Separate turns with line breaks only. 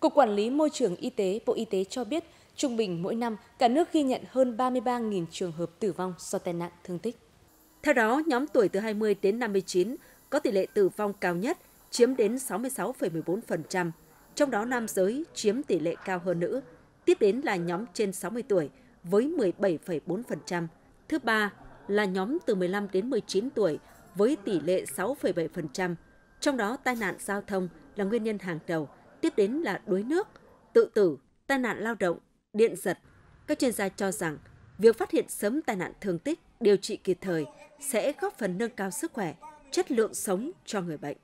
Cục Quản lý Môi trường Y tế, Bộ Y tế cho biết, trung bình mỗi năm, cả nước ghi nhận hơn 33.000 trường hợp tử vong do tai nạn thương tích.
Theo đó, nhóm tuổi từ 20 đến 59 có tỷ lệ tử vong cao nhất, chiếm đến 66,14%, trong đó nam giới chiếm tỷ lệ cao hơn nữ. Tiếp đến là nhóm trên 60 tuổi với 17,4%. Thứ ba là nhóm từ 15 đến 19 tuổi với tỷ lệ 6,7%. Trong đó tai nạn giao thông là nguyên nhân hàng đầu, tiếp đến là đuối nước, tự tử, tai nạn lao động, điện giật. Các chuyên gia cho rằng việc phát hiện sớm tai nạn thương tích, điều trị kịp thời sẽ góp phần nâng cao sức khỏe, chất lượng sống cho người bệnh.